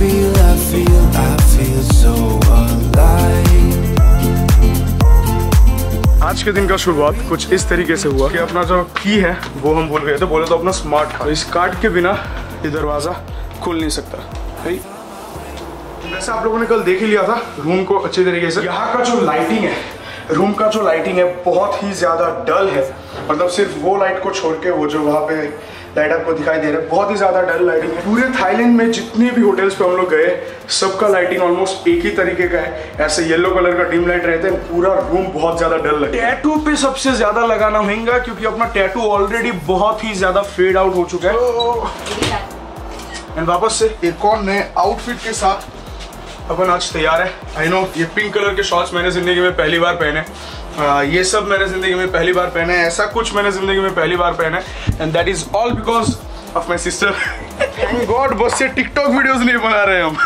feel, I feel, I feel, so alive. आज के दिन का शुरुआत कुछ इस तरीके से हुआ कि अपना जो की है वो हम भूल गए थे। बोले तो अपना स्मार्ट कार्ड इस कार्ड के बिना ये दरवाज़ा खुल नहीं सकता। भाई वैसे आप लोगों ने कल देख ही लिया था रूम को अच्छे तरीके से। यहाँ का जो लाइटिंग है रूम का जो लाइटिंग है बहुत ही ज़्यादा डल है। मतलब सिर्फ़ वो लाइट को छोड़ के वो जो वहाँ पे लाइट आपको दिखाई दे रहा है। बहुत ही ज़्यादा डल लाइटिंग है। पूरे थाईलैंड में जितने भी होटल्स पे हम लोग गए, सबका लाइटिंग ऑलमोस्ट एक ही तरीके का है। ऐसे येलो कलर का डिम लाइट रहते हैं, पूरा रूम बहुत ज़्यादा डल लगे टैटू पे सबसे ज़्यादा लगाना महँगा, क्योंकि अपना टैटू ऑलरेडी बहुत ही ज़्यादा फेड आउट हो चुका है। एंड वापस से एक और नए आउटफिट के साथ अपन आज तैयार है। आई नो ये पिंक कलर के शॉर्ट्स मैंने ज़िंदगी में पहली बार पहने ये सब मैंने ज़िंदगी में पहली बार पहना है, ऐसा कुछ मैंने ज़िंदगी में पहली बार पहना है and that is all because of my sister God बस से टिकटॉक वीडियोज़ नहीं बना रहे हम।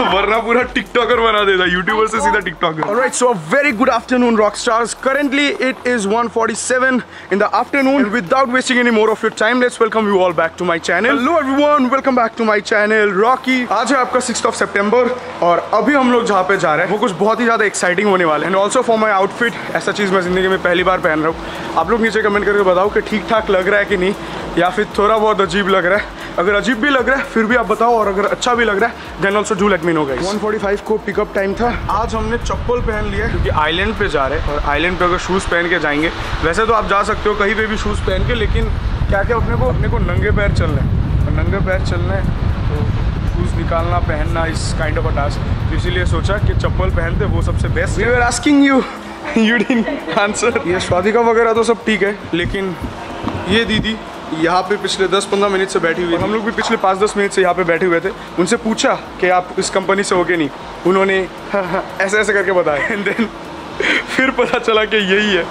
वरना पूरा टिकटॉकर बना देता यूट्यूबर से सीधा TikToker. Alright so very good afternoon rock stars currently it is 1:47 in the afternoon without wasting any more of your time let's welcome you all back to my channel hello everyone welcome back to my channel Rocky आज है आपका 6th of सितंबर और अभी हम लोग जहाँ पे जा रहे हैं वो कुछ बहुत ही ज़्यादा एक्साइटिंग होने वाले and also for my outfit ऐसा चीज़ मैं ज़िंदगी में पहली बार पहन रहा हूँ। आप लोग नीचे कमेंट करके बताओ कि ठीक ठाक लग रहा है कि नहीं या फिर थोड़ा बहुत अजीब लग रहा है। अगर अजीब भी लग रहा है फिर भी आप बताओ और अगर अच्छा भी लग रहा है then also do let me know guys 145 को पिकअप टाइम था। आज हमने चप्पल पहन लिया है क्योंकि आइलैंड पे जा रहे हैं और आइलैंड पे अगर शूज़ पहन के जाएँगे वैसे तो आप जा सकते हो कहीं पे भी शूज़ पहन के लेकिन क्या क्या अपने को अपने को नंगे पैर चलना है। और नंगे पैर चलना है तो शूज़ निकालना पहनना इस काइंड ऑफ़ अ टास्क तो इसीलिए सोचा कि चप्पल पहनते वो सबसे best we are asking you you didn't answer ये स्वादिका वगैरह तो सब ठीक है लेकिन ये दीदी यहाँ पे पिछले 10-15 मिनट से बैठी हुई हम लोग भी पिछले 5-10 मिनट से यहाँ पे बैठे हुए थे। उनसे पूछा कि आप इस कंपनी से हो गए नहीं। उन्होंने ऐसे ऐसे करके बताया। देन फिर पता चला कि यही है।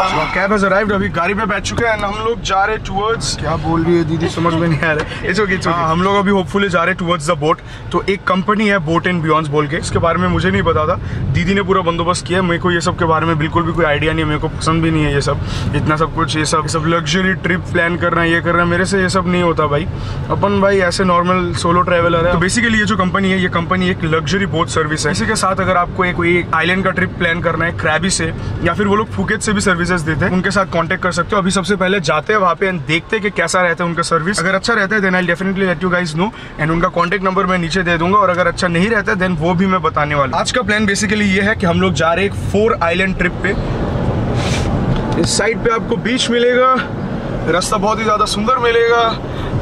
कैब हैज़ अराइव्ड अभी गाड़ी पे बैठ चुके हैं हम लोग जा रहे टुवर्ड्स क्या बोल रही है दीदी? समझ में नहीं आ रहा है। इट्स ओके इट्स ओके हम लोग अभी होपफुली जा रहे टुवर्ड्स द बोट तो एक कंपनी है बोट एंड बियॉन्ड्स बोल के। इसके बारे में मुझे नहीं पता था। दीदी ने पूरा बंदोबस्त किया मेरे को ये सब के बारे में बिल्कुल भी कोई आइडिया नहीं है। मेरे को पसंद भी नहीं है ये सब। इतना सब कुछ ये सब सब लग्जरी ट्रिप प्लान करना ये करना मेरे से ये सब नहीं होता भाई। अपन भाई ऐसे नॉर्मल सोलो ट्रैवलर है। तो बेसिकली ये जो कंपनी है ये कंपनी एक लग्जरी बोट सर्विस है। इसी के साथ अगर आपको एक कोई आइलैंड का ट्रिप प्लान करना है क्रैबी से या फिर वो लोग फुकेत से भी सर्विसेज़ देते हैं, उनके साथ कांटेक्ट कर सकते हो। अभी सबसे पहले जाते हैं वहाँ पे and देखते हैं कि कैसा रहता है उनका सर्विस अगर अच्छा रहता है then I definitely let you guys know and उनका कांटेक्ट नंबर मैं नीचे दे दूँगा और अगर अच्छा नहीं रहता है देन वो भी मैं बताने वाला आज का प्लान बेसिकली ये है कि हम लोग जा रहे हैं फोर आइलैंड ट्रिप पे। इस साइड पे आपको बीच मिलेगा, रास्ता बहुत ही ज़्यादा सुंदर मिलेगा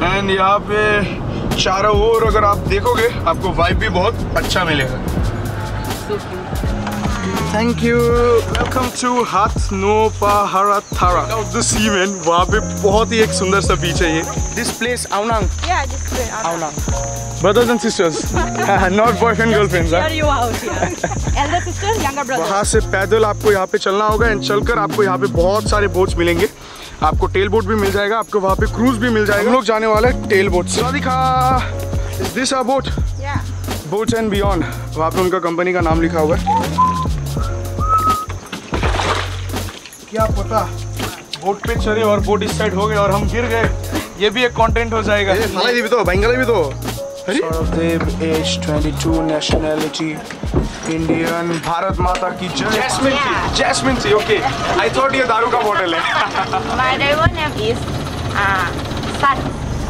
एंड यहाँ पे चारों ओर अगर आप देखोगे, आपको वाइब भी बहुत अच्छा मिलेगा। Thank you welcome to Hat Noppharat Thara the C man वहाँ पे बहुत ही एक सुंदर सा बीच है ये। This place don't Ao Nang brothers and sisters. Not boyfriend girlfriends? Hear you out here. Elder sister, younger brother. वहाँ से पैदल आपको यहाँ पे चलना होगा एंड चलकर आपको यहाँ पे बहुत सारे बोट्स मिलेंगे। आपको टेल बोट भी मिल जाएगा आपको वहाँ पे क्रूज भी मिल जाएगा। हम लोग जाने वाले हैं टेल बोट से। दिखा this a boat Yeah. Boats and beyond वहाँ पे उनका कंपनी का नाम लिखा हुआ है। क्या पता बोट पे चले और बोट इस साइड हो गए और हम गिर गए ये भी एक कंटेंट हो जाएगा भी तो बंगाली भी तो Saurabhdev age 22 nationality Indian Bharat Mata की जय जैस्मिन थी जैस्मिन थी ओके आई थॉट ये दारू का बॉटल है name is uh, Sat.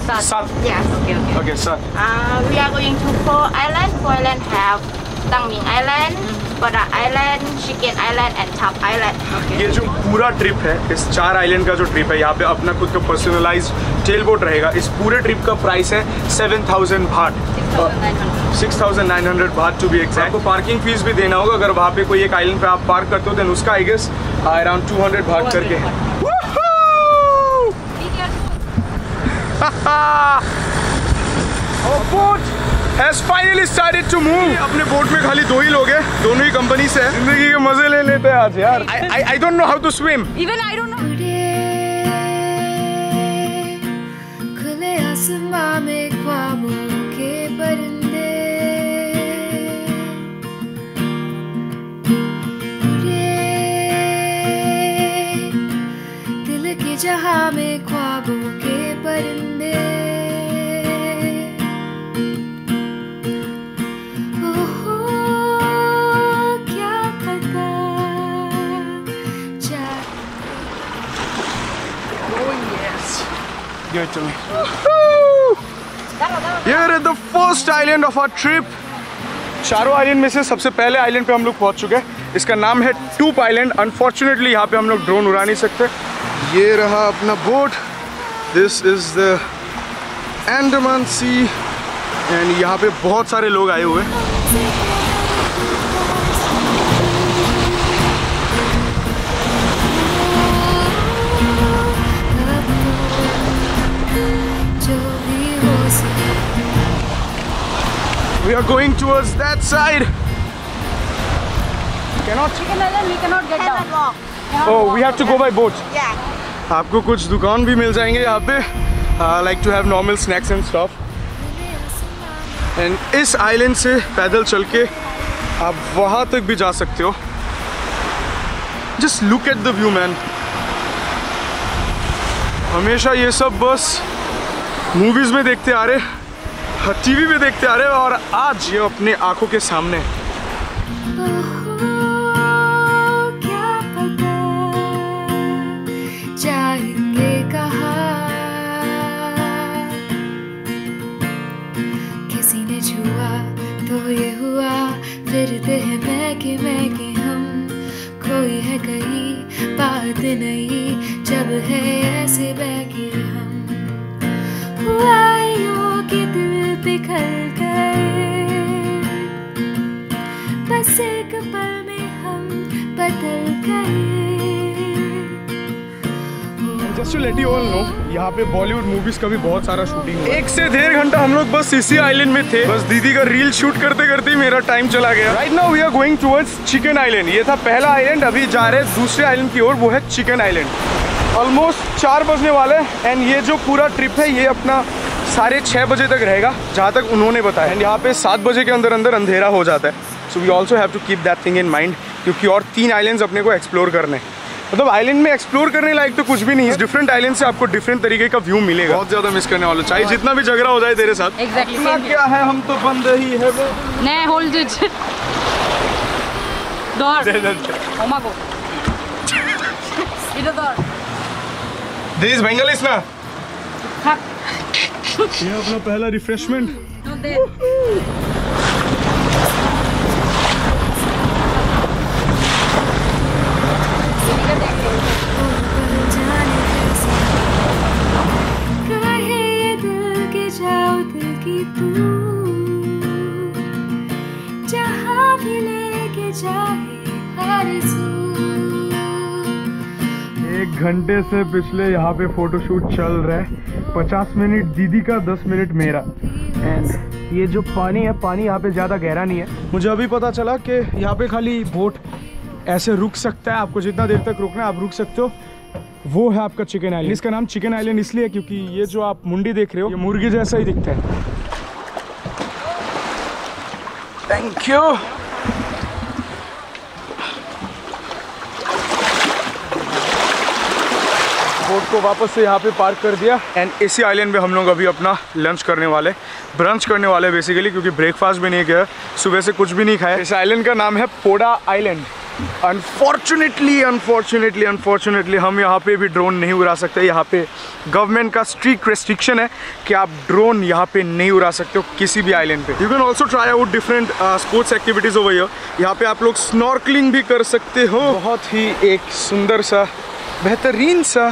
Sat. Sat. Yes. Okay. Okay. Okay sir Uh, we are going to four island. Four island have Tangming Island, Buddha Island, Chicken Island, and Top Island. ये जो पूरा trip है इस चार island का जो trip है यहाँ पे अपना खुद का पर्सनलाइज टेल बोट रहेगा। इस पूरे ट्रिप का प्राइस है seven thousand baht six thousand nine hundred baht to be exact आपको पार्किंग फ़ीस भी देना होगा। अगर वहाँ पे कोई एक आइलैंड पे आप पार्क करते हो देन उसका I guess around two hundred baht करके है। Our boat has finally started to move. अपने बोट में खाली दो ही लोग हैं दोनों ही कंपनी से हैं ज़िंदगी के मज़े ले लेते हैं आज यार I, I, I don't know how to swim. Even I don't know. खुले आसमां में ख्वाबों Give me. Here is the first island of our trip. चारों आइलैंड में से सबसे पहले आइलैंड पे हम लोग पहुँच चुके हैं। इसका नाम है टूप आइलैंड अनफॉर्चुनेटली यहाँ पे हम लोग ड्रोन उड़ा नहीं सकते। ये रहा अपना boat this is the Andaman Sea and यहाँ पे बहुत सारे लोग आए हुए हैं। We are going towards that side cannot Chicken Island, we cannot get down. Cannot walk. Cannot oh walk. we have to go by boat Yeah. आपको कुछ दुकान भी मिल जाएँगे यहाँ पे like to have normal snacks and stuff and इस island से पैदल चल के आप वहाँ तक भी जा सकते हो just look at the view man हमेशा ये सब बस मूवीज़ में देखते आ रहे टीवी में देखते आ रहे और आज ये अपने आँखों के सामने। बदल गए। Just to let you all know यहाँ पे बॉलीवुड मूवीज़ का भी बहुत सारा शूटिंग हुआ। एक से डेढ़ घंटा हम लोग बस इसी आइलैंड में थे। बस दीदी का रील शूट करते करते ही मेरा टाइम चला गया। Right now we are going towards Chicken Island ये था पहला आइलैंड अभी जा रहे हैं दूसरे आइलैंड की ओर वो है चिकन आइलैंड ऑलमोस्ट चार बजने वाले एंड ये जो पूरा ट्रिप है ये अपना साढ़े छः बजे तक रहेगा जहाँ तक उन्होंने बताया। एंड यहाँ पे सात बजे के अंदर अंदर अंधेरा हो जाता है। So we also have to keep that thing in mind क्योंकि और तीन आइलैंड्स अपने को एक्सप्लोर करने हैं मतलब आइलैंड में एक्सप्लोर करने लायक तो कुछ भी नहीं है डिफरेंट आइलैंड से आपको डिफरेंट तरीके का व्यू मिलेगा बहुत ज़्यादा मिस करने वाला चाहे जितना भी झगड़ा हो जाए तेरे साथ Exactly. क्या है हम तो बंद ही है वो। Nee, hold it. Door. Oma go. Ito door. This is Bengalis ना ये अपना पहला रिफ्रेशमेंट No, there. जाने कैसे कहे ये दिल के जाओ दिल की तू जहाँ भी लेके जाए हर एक घंटे से पिछले यहाँ पे फोटोशूट चल रहा है। पचास मिनट, दीदी का दस मिनट मेरा। एंड ये जो पानी है, पानी यहाँ पे ज़्यादा गहरा नहीं है। मुझे अभी पता चला कि यहाँ पे खाली बोट ऐसे रुक सकता है आपको जितना देर तक रुकना है आप रुक सकते हो। वो है आपका चिकन आइलैंड इसका नाम चिकन आइलैंड इसलिए क्योंकि ये जो आप मुंडी देख रहे हो ये मुर्गी जैसा ही दिखता है। थैंक यू बोट को वापस से यहाँ पे पार्क कर दिया। एंड इसी आइलैंड पे हम लोग अभी अपना लंच करने वाले ब्रंच करने वाले बेसिकली क्योंकि ब्रेकफास्ट भी नहीं किया। सुबह से कुछ भी नहीं खाया। इस आइलैंड का नाम है Poda Island unfortunately unfortunately unfortunately हम यहाँ पे भी ड्रोन नहीं उड़ा सकते। यहाँ पे गवर्नमेंट का स्ट्रिक्ट रेस्ट्रिक्शन है कि आप ड्रोन यहाँ पे नहीं उड़ा सकते हो किसी भी आइलैंड पे। You can also try out different sports activities over here यहाँ पे आप लोग स्नॉर्कलिंग भी कर सकते हो। बहुत ही एक सुंदर सा बेहतरीन सा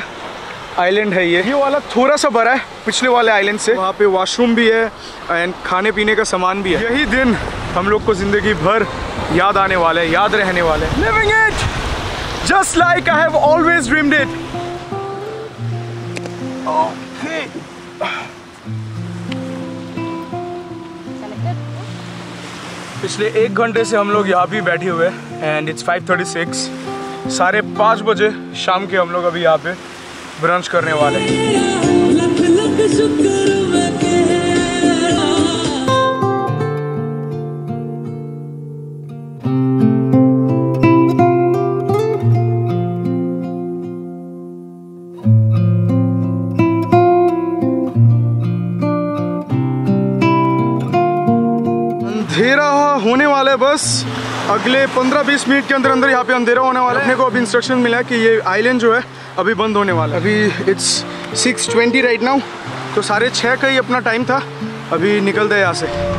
आइलैंड है ये। ये वाला थोड़ा सा बड़ा है पिछले वाले आइलैंड से। वहाँ पे वॉशरूम भी है एंड खाने पीने का सामान भी है। यही दिन हम लोग को ज़िंदगी भर याद आने वाले है याद रहने वाले। हैं living it just like I have always dreamed it okay पिछले एक घंटे से हम लोग यहाँ भी बैठे हुए हैं एंड इट्स 5:36 साढ़े पाँच बजे शाम के हम लोग अभी यहाँ पे ब्रंच करने वाले हैं। अंधेरा होने वाला है बस। अगले 15-20 मिनट के अंदर अंदर यहाँ पे अंधेरा होने वाला है। अपने को अभी इंस्ट्रक्शन मिला है कि ये आइलैंड जो है अभी बंद होने वाला है। अभी इट्स 6:20 राइट नाउ तो साढ़े छः का ही अपना टाइम था। अभी निकलते हैं यहाँ से।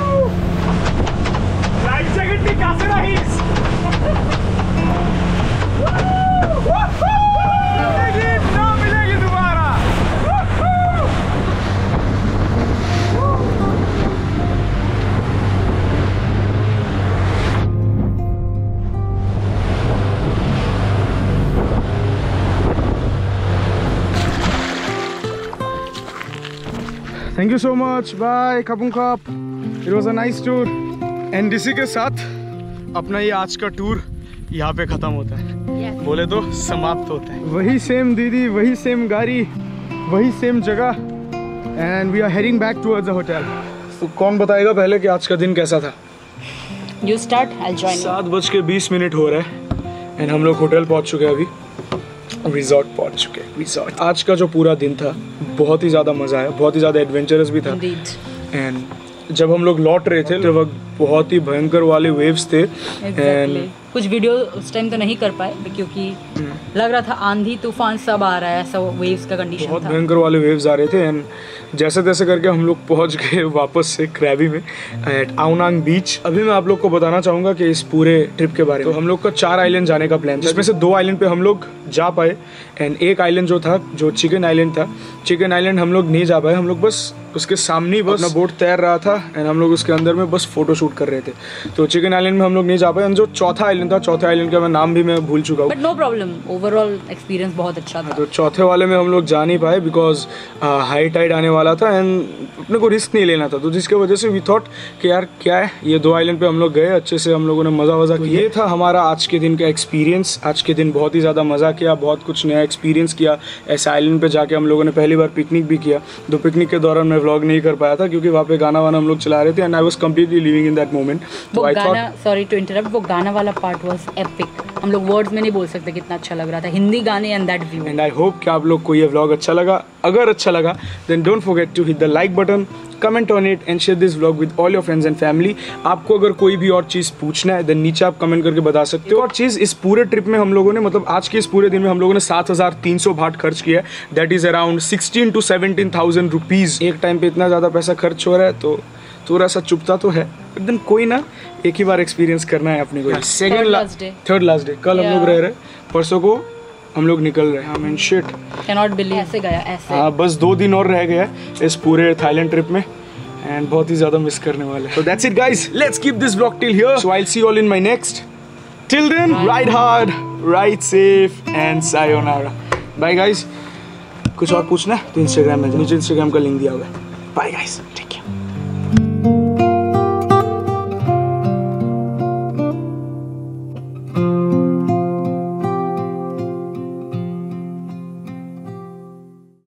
Thank you so much bye खपुंग खप it was a nice tour इसी के साथ अपना ये आज का टूर यहाँ पे ख़त्म होता है। बोले तो समाप्त होता है। वही सेम दीदी वही सेम गाड़ी वही सेम जगह। And we are heading back towards the hotel तो कौन बताएगा पहले कि आज का दिन कैसा था? You start, I'll join सात बज के बीस मिनट हो रहे हैं। एंड हम लोग होटल पहुँच चुके हैं अभी। रिजॉर्ट पहुँच चुके हैं रिजॉर्ट आज का जो पूरा दिन था बहुत ही ज़्यादा मज़ा आया बहुत ही ज़्यादा एडवेंचरस भी था. एंड जब हम लोग लौट रहे थे तो वक्त बहुत ही भयंकर वाले वेव्स थे एंड Exactly. कुछ वीडियो उस टाइम तो नहीं कर पाए क्योंकि लग रहा था आंधी तूफ़ान सब आ रहा है ऐसा वेव्स का कंडीशन बहुत था। भयंकर वाले वेव्स आ रहे थे एंड जैसे तैसे करके हम लोग पहुँच गए वापस से क्रैबी में एट आउनांग बीच अभी मैं आप लोग को बताना चाहूँगा कि इस पूरे ट्रिप के बारे में। तो हम लोग का चार आइलैंड जाने का प्लान जिसमें से दो आइलैंड पे हम लोग जा पाए एंड एक आइलैंड जो था जो चिकन आइलैंड था। चिकन आइलैंड हम लोग नहीं जा पाए हम लोग बस उसके सामने ही बस अपना बोट तैर रहा था एंड हम लोग उसके अंदर में बस फ़ोटो शूट कर रहे थे। तो चिकन आइलैंड में हम लोग नहीं जा पाए एंड जो चौथा आइलैंड था चौथे आइलैंड का मैं नाम भी मैं भूल चुका हूँ। But no problem overall experience बहुत अच्छा था। तो चौथे वाले में हम लोग जा नहीं पाए बिकॉज़ हाई टाइड आने वाला था एंड अपने को रिस्क नहीं लेना था। तो जिसके वजह से वी थॉट कि यार क्या है ये दो आइलैंड पे हम लोग गए अच्छे से हम लोगों ने मज़ा वज़ा किया। ये था हमारा आज के दिन का एक्सपीरियंस आज के दिन बहुत ही ज़्यादा मज़ा किया बहुत कुछ नया एक्सपीरियंस किया। ऐसे आइलैंड पे जाके हम लोगों ने पहली बार पिकनिक भी किया। तो पिकनिक के दौरान मैं व्लॉग नहीं कर पाया था क्योंकि वहाँ पे गाना वाना हम लोग चला रहे थे and I was completely living in that moment तो I thought sorry to interrupt वो गाना वाला पार्ट वाज एपिक हम लोग वर्ड्स में नहीं बोल सकते कितना अच्छा लग रहा था। हिंदी गाने and that view and I hope कि आप लोग को ये व्लॉग अच्छा लगा। अगर अच्छा लगा then don't forget to hit the like button comment on it and share this vlog with all your friends and family आपको अगर कोई भी और चीज़ पूछना है देन नीचे आप कमेंट करके बता सकते हो। और चीज़, इस पूरे ट्रिप में हम लोगों ने मतलब आज के इस पूरे दिन में हम लोगों ने सात हज़ार तीन सौ भाट खर्च किया है। That is around sixteen to seventeen thousand rupees एक टाइम पे इतना ज़्यादा पैसा खर्च हो रहा है तो थोड़ा सा चुपता तो है देन कोई ना एक ही बार एक्सपीरियंस करना है अपने को। Second last day. Third last day कल हम लोग रह रहे परसों को हम लोग निकल रहे हैं। I mean shit cannot believe ऐसे गया ऐसे। हाँ बस दो दिन और रह गया इस पूरे थाईलैंड ट्रिप में एंड बहुत ही ज़्यादा मिस करने वाले। So that's it guys. Let's keep this vlog till here. So i'll see you all in my next. Till then ride hard ride safe and sayonara. Bye guys. कुछ और पूछना तो Instagram में जाओ। नीचे इंस्टाग्राम का लिंक दिया हुआ है। Bye guys